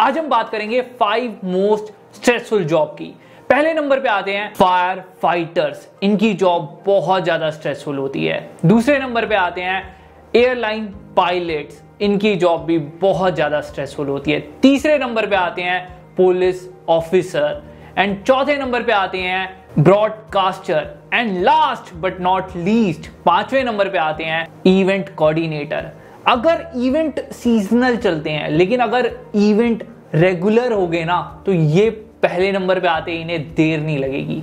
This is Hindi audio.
आज हम बात करेंगे फाइव मोस्ट स्ट्रेसफुल जॉब की। पहले नंबर पे आते हैं फायर फाइटर्स इनकी जॉब बहुत ज़्यादा स्ट्रेसफुल होती है। दूसरे नंबर पे आते हैं एयरलाइन पायलट्स इनकी जॉब भी बहुत ज़्यादा स्ट्रेसफुल होती है। तीसरे नंबर पे आते हैं पुलिस ऑफिसर एंड चौथे नंबर पे आते हैं broadcaster and last but not least पाँचवें नंबर पे आते हैं इवेंट कोऑर्डिनेटर अगर इवेंट सीजनल चलते हैं, लेकिन अगर इवेंट रेगुलर हो गए ना तो ये पहले नंबर पे आते इन्हें देर नहीं लगेगी।